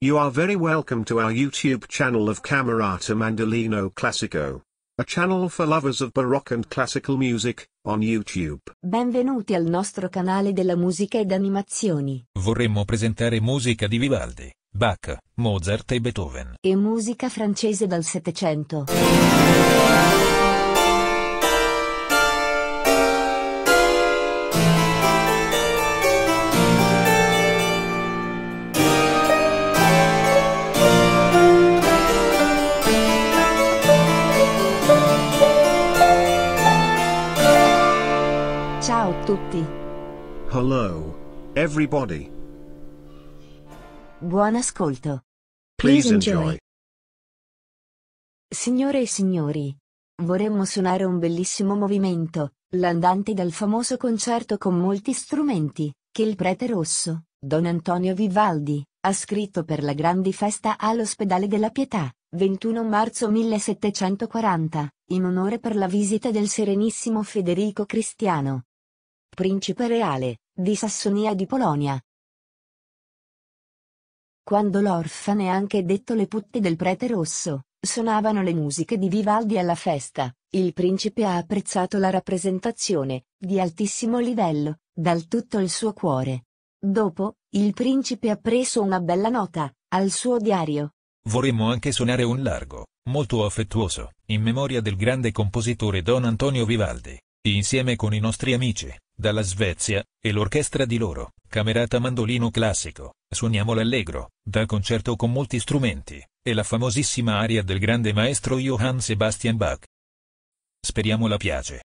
You are very welcome to our YouTube channel of Camerata Mandolino Classico. A channel for lovers of Baroque and classical music, on YouTube. Benvenuti al nostro canale della musica ed animazioni. Vorremmo presentare musica di Vivaldi, Bach, Mozart e Beethoven. E musica francese dal Settecento. Tutti. Hello, everybody. Buon ascolto. Please enjoy. Signore e signori, vorremmo suonare un bellissimo movimento, l'andante dal famoso concerto con molti strumenti, che il prete rosso, Don Antonio Vivaldi, ha scritto per la grandi festa all'Ospedale della Pietà, 21 marzo 1740, in onore per la visita del Serenissimo Federico Cristiano, principe reale, di Sassonia e di Polonia. Quando l'orfane anche detto le putte del prete rosso, suonavano le musiche di Vivaldi alla festa, il principe ha apprezzato la rappresentazione, di altissimo livello, dal tutto il suo cuore. Dopo, il principe ha preso una bella nota, al suo diario. Vorremmo anche suonare un largo, molto affettuoso, in memoria del grande compositore Don Antonio Vivaldi, insieme con i nostri amici, dalla Svezia, e l'orchestra di loro, Camerata Mandolino Classico, suoniamo l'allegro, dal concerto con molti strumenti, e la famosissima aria del grande maestro Johann Sebastian Bach. Speriamo la piace.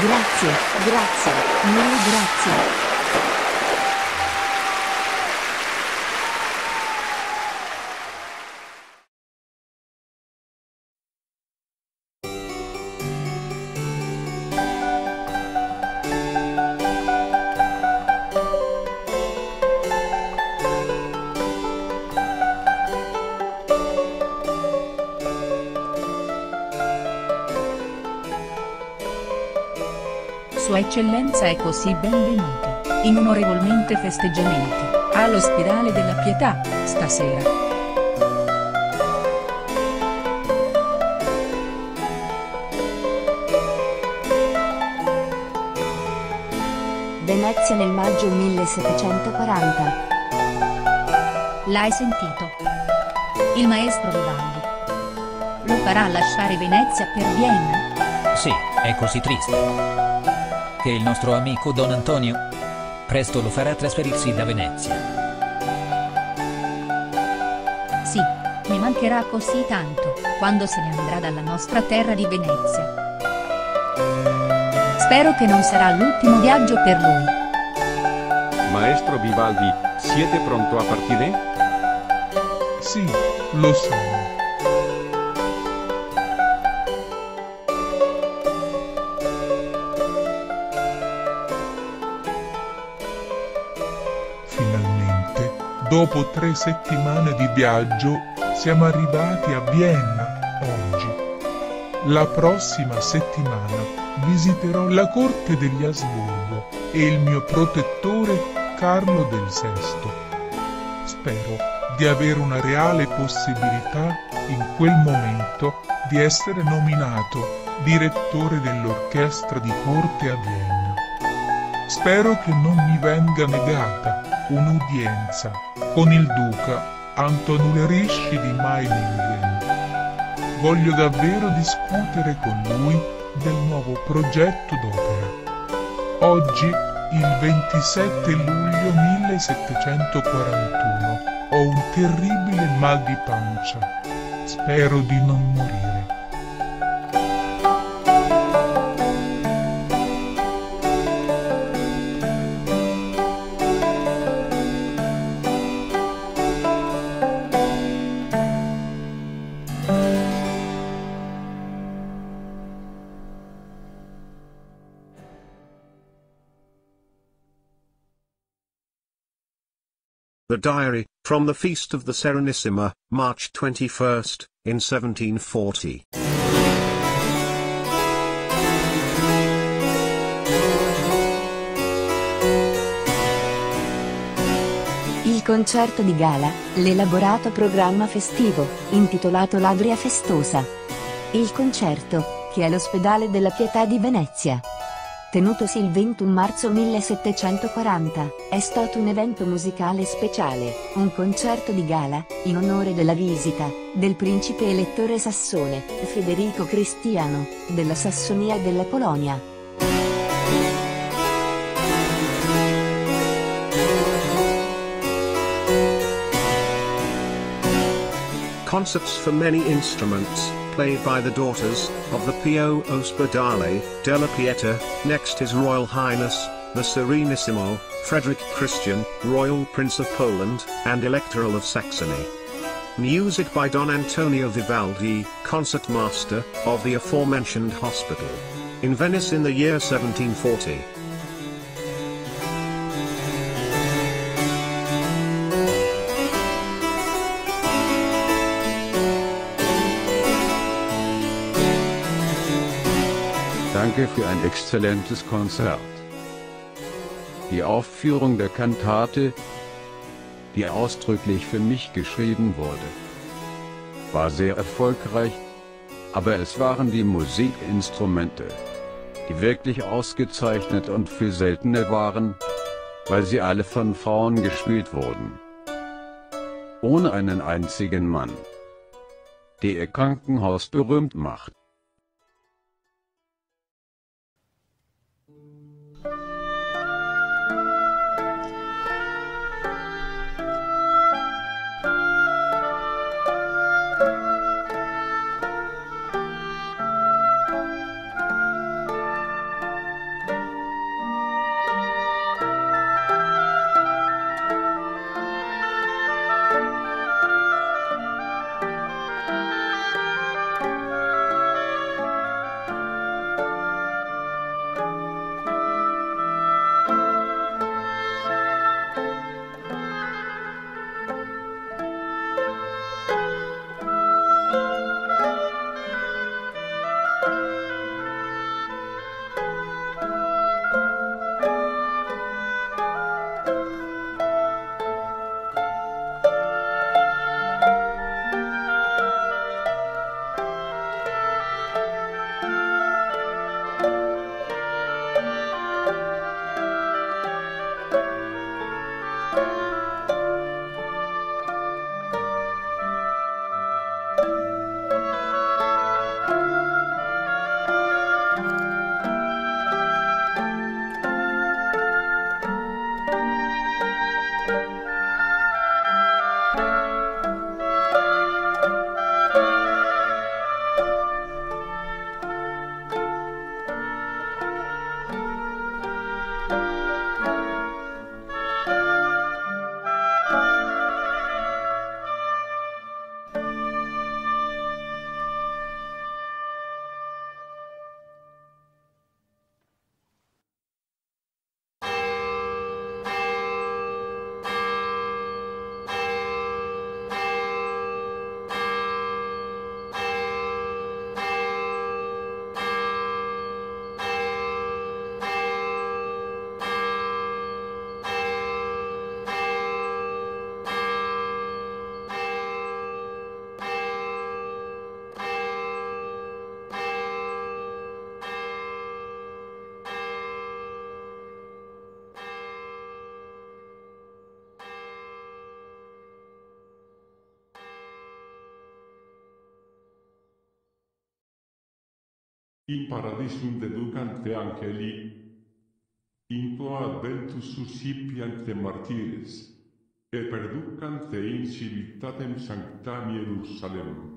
Grazie, grazie, mille grazie. Sua Eccellenza è così benvenuto, in onorevolmente festeggiamenti, all'ospedale della Pietà, stasera. Venezia nel maggio 1740. L'hai sentito? Il maestro Vivaldi. Lo farà lasciare Venezia per Vienna? Sì, è così triste. Che il nostro amico Don Antonio presto lo farà trasferirsi da Venezia. Sì, mi mancherà così tanto, quando se ne andrà dalla nostra terra di Venezia. Spero che non sarà l'ultimo viaggio per lui. Maestro Vivaldi, siete pronto a partire? Sì, lo sono. Dopo tre settimane di viaggio, siamo arrivati a Vienna oggi. La prossima settimana visiterò la corte degli Asburgo e il mio protettore Carlo del VI. Spero di avere una reale possibilità in quel momento di essere nominato direttore dell'orchestra di corte a Vienna. Spero che non mi venga negata un'udienza con il duca Anton Ulrich di Meiningen. Voglio davvero discutere con lui del nuovo progetto d'opera. Oggi, il 27 luglio 1741, ho un terribile mal di pancia. Spero di non morire. The Diary, from the Feast of the Serenissima, March 21st, in 1740. Il concerto di gala, l'elaborato programma festivo, intitolato L'Adria Festosa. Il concerto, che è l'ospedale della Pietà di Venezia. Tenutosi il 21 marzo 1740, è stato un evento musicale speciale, un concerto di gala, in onore della visita, del principe elettore sassone, Federico Cristiano, della Sassonia e della Polonia. Concerts for many instruments, played by the daughters of the Pio Ospedale della Pieta. Next is Royal Highness, the Serenissimo, Frederick Christian, Royal Prince of Poland, and Electoral of Saxony. Music by Don Antonio Vivaldi, concertmaster, of the aforementioned hospital. In Venice in the year 1740. Danke für ein exzellentes Konzert. Die Aufführung der Kantate, die ausdrücklich für mich geschrieben wurde, war sehr erfolgreich, aber es waren die Musikinstrumente, die wirklich ausgezeichnet und für seltene waren, weil sie alle von Frauen gespielt wurden. Ohne einen einzigen Mann, der ihr Krankenhaus berühmt macht. in paradisum deducante anche li, in tua adventus suscipiante martires, e perducante in civitatem sanctam Jerusalem.